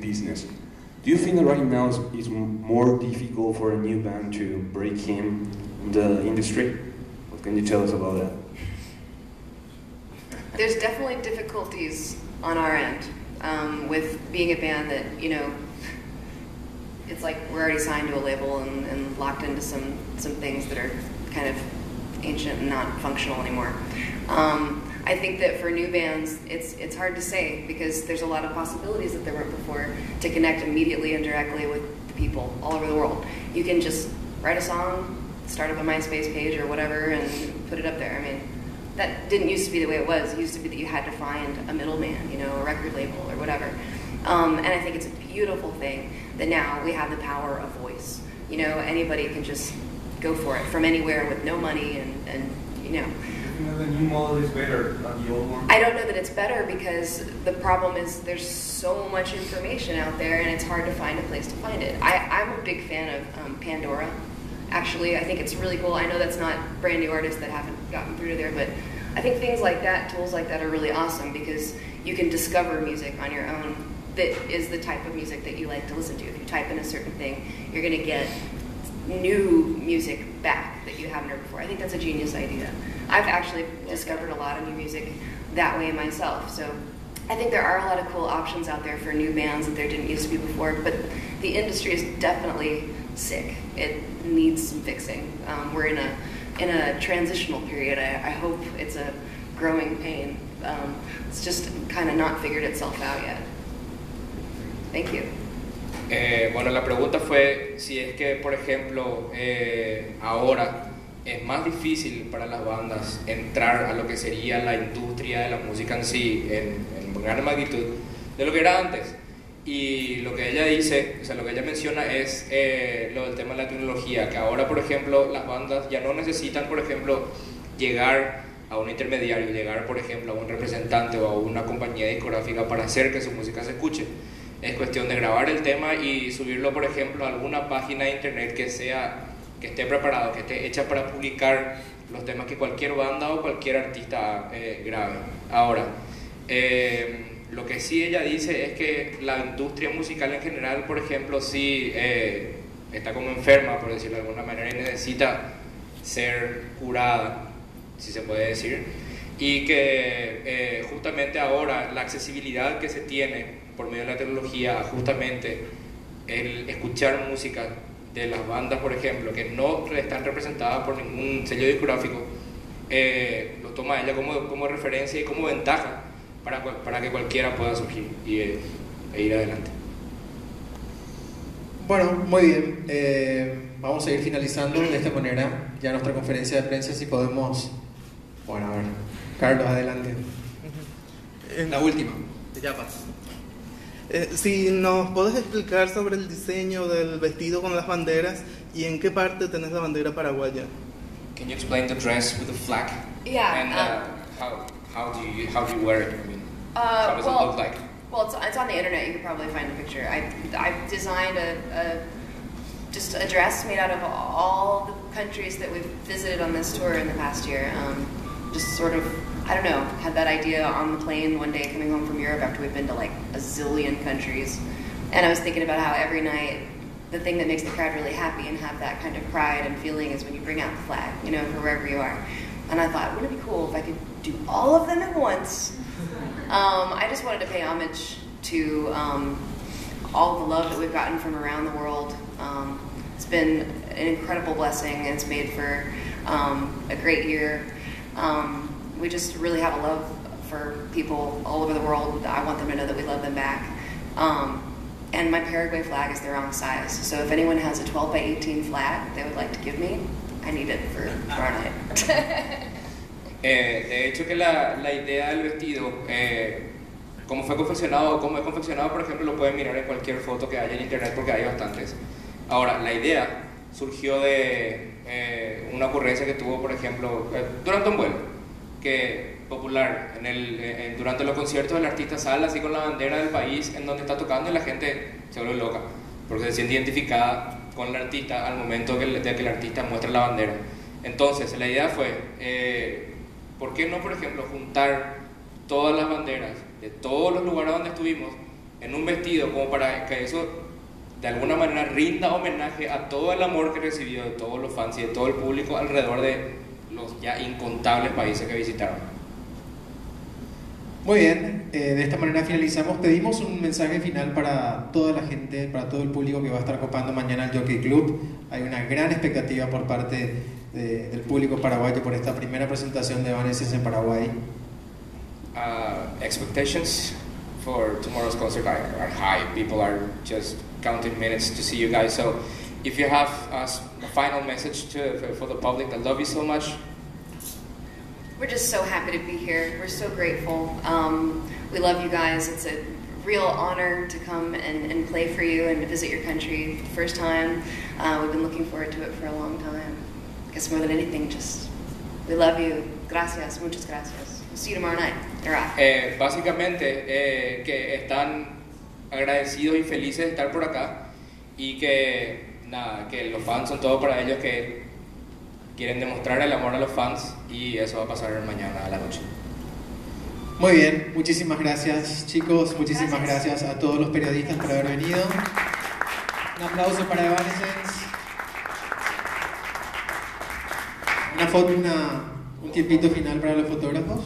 business. Do you think that right now it's more difficult for a new band to break in the industry? What can you tell us about that? There's definitely difficulties on our end um, with being a band that, you know, it's like we're already signed to a label and, and locked into some, some things that are kind of ancient and not functional anymore. Um, I think that for new bands, it's it's hard to say because there's a lot of possibilities that there weren't before to connect immediately and directly with the people all over the world. You can just write a song, start up a MySpace page or whatever, and put it up there. I mean, that didn't used to be the way it was. It used to be that you had to find a middleman, you know, a record label or whatever. Um, and I think it's a beautiful thing that now we have the power of voice. You know, anybody can just go for it from anywhere with no money and, and you know. You know the new model is better than the old one? I don't know that it's better because the problem is there's so much information out there and it's hard to find a place to find it. I, I'm a big fan of um, Pandora. Actually, I think it's really cool. I know that's not brand new artists that haven't gotten through to there, but I think things like that, tools like that, are really awesome because you can discover music on your own that is the type of music that you like to listen to. If you type in a certain thing, you're going to get new music back that you haven't heard before. I think that's a genius idea. I've actually discovered a lot of new music that way myself. So I think there are a lot of cool options out there for new bands that there didn't used to be before, but the industry is definitely sick. It needs some fixing. Um, we're in a in a transitional period. I, I hope it's a growing pain. Um, it's just kind of not figured itself out yet. Thank you. Eh, bueno, la pregunta fue si es que, por ejemplo, eh, ahora es más difícil para las bandas entrar a lo que sería la industria de la música en sí, en, en gran magnitud, de lo que era antes. Y lo que ella dice, o sea, lo que ella menciona es eh, lo del tema de la tecnología, que ahora, por ejemplo, las bandas ya no necesitan, por ejemplo, llegar a un intermediario, llegar, por ejemplo, a un representante o a una compañía discográfica para hacer que su música se escuche es cuestión de grabar el tema y subirlo, por ejemplo, a alguna página de internet que sea que esté preparado, que esté hecha para publicar los temas que cualquier banda o cualquier artista eh. Ahora, eh, lo que sí ella dice es que la industria musical en general, por ejemplo, sí eh, está como enferma, por decirlo de alguna manera, y necesita ser curada, si se puede decir, y que justamente ahora la accesibilidad que se tiene por medio de la tecnología justamente el escuchar música de las bandas, por ejemplo, que no están representadas por ningún sello discográfico, eh, lo toma ella como, como, referencia y como ventaja para, para que cualquiera pueda surgir y, eh, e ir adelante. Bueno, muy bien. Eh, vamos a ir finalizando de esta manera ya nuestra conferencia de prensa, si podemos... Bueno, a ver, Carlos, adelante. En la última, ya pasa. Eh, si nos puedes explicar sobre el diseño del vestido con las banderas y en qué parte tenés la bandera paraguaya. Can you explain the dress with the flag? Yeah. And uh, um, how, how do you how do you wear it? I mean, uh, how does well, it look like? Well, it's, it's on the internet. You can probably find a picture. I I designed a, a just a dress made out of all the countries that we've visited on this tour in the past year. Um, just sort of I don't know, had that idea on the plane one day coming home from Europe after we've been to like a zillion countries. And I was thinking about how every night the thing that makes the crowd really happy and have that kind of pride and feeling is when you bring out the flag, you know, for wherever you are. And I thought, wouldn't it be cool if I could do all of them at once? Um, I just wanted to pay homage to um, all the love that we've gotten from around the world. Um, it's been an incredible blessing, and it's made for um, a great year. Um, we just really have a love for people all over the world. I want them to know that we love them back. Um, and my Paraguay flag is the wrong size. So if anyone has a 12 by 18 flag they would like to give me, I need it for, our night. eh, de hecho que la, la idea del vestido, eh, como fue confeccionado, como es confeccionado, por ejemplo, lo pueden mirar en cualquier foto que haya en internet porque hay bastantes. Ahora, la idea surgió de eh, una ocurrencia que tuvo, por ejemplo, eh, durante un vuelo que popular. En el, durante los conciertos el artista sale así con la bandera del país en donde está tocando y la gente se vuelve loca, porque se siente identificada con el artista al momento de que el artista muestra la bandera. Entonces, la idea fue, eh, ¿por qué no, por ejemplo, juntar todas las banderas de todos los lugares donde estuvimos en un vestido como para que eso de alguna manera rinda homenaje a todo el amor que recibió de todos los fans y de todo el público alrededor de los ya incontables países que visitaron. Muy bien, eh, de esta manera finalizamos. Pedimos un mensaje final para toda la gente, para todo el público que va a estar copando mañana el Jockey Club. Hay una gran expectativa por parte de, del público paraguayo por esta primera presentación de Evanescence en Paraguay. Uh, expectations for tomorrow's concert are, high. People are just counting minutes to see you guys. So if you have a, final message to, for the public that love you so much, We're just so happy to be here. We're so grateful. Um, we love you guys. It's a real honor to come and, and play for you and to visit your country for the first time. Uh, we've been looking forward to it for a long time. I guess more than anything, just we love you. Gracias, muchas gracias. We'll see you tomorrow night. Eh, básicamente eh, que están agradecidos y felices de estar por acá y que nada, que los fans son todo para ellos, que quieren demostrar el amor a los fans y eso va a pasar mañana a la noche. Muy bien, muchísimas gracias chicos, muchísimas Gracias. gracias a todos los periodistas por haber venido. Un aplauso para Evanescence. Una foto, una, un tiempito final para los fotógrafos.